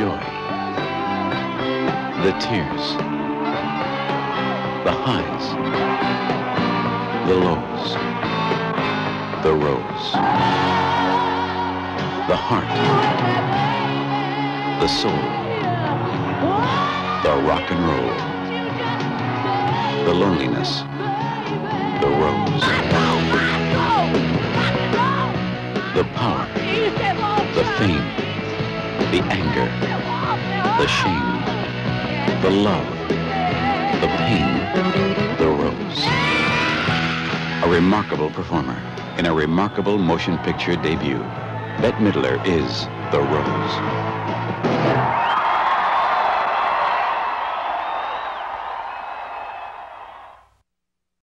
joy, the tears, the highs, the lows, the rose, the heart, the soul, the rock and roll, the loneliness, the rose, the power, the fame, the anger, the shame, the love, the pain, the rose. A remarkable performer in a remarkable motion picture debut. Bette Midler is the Rose.